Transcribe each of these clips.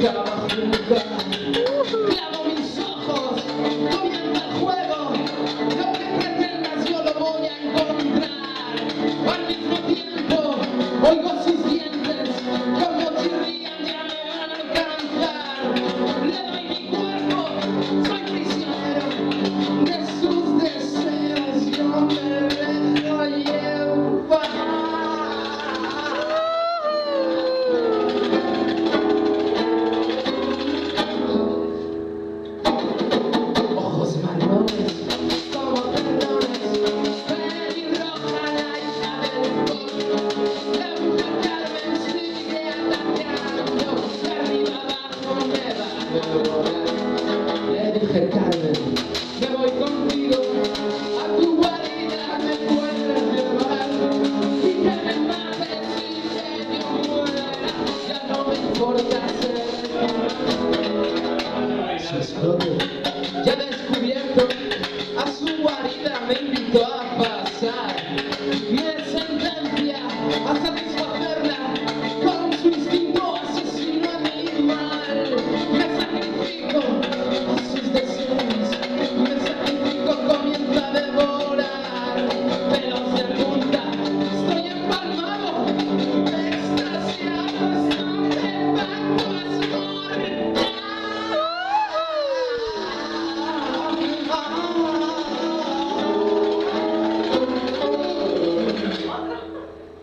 يا رسول الله Le dije Carmen, me voy contigo a tu guarida, me encuentras preparando y que me mates y que yo muera, ya no me importa ser Ya descubierto a su guarida me invitó a pasar. Mi sentencia a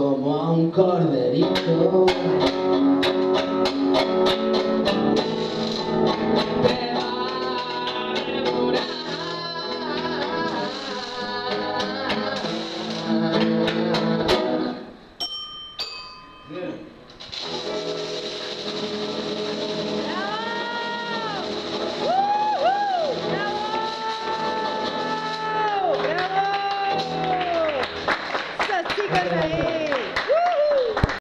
como a un corderito. Yeah.